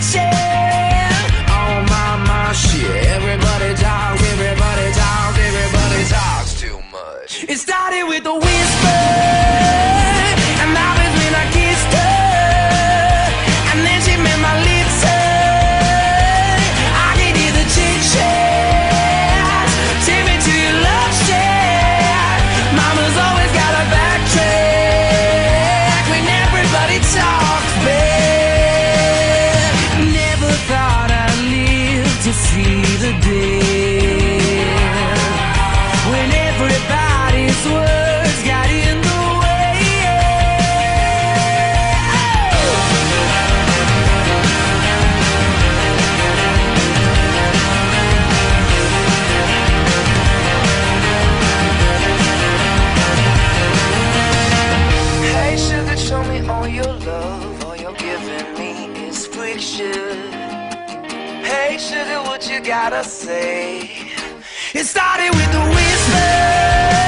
change. make sure that what you gotta say. It started with a whisper.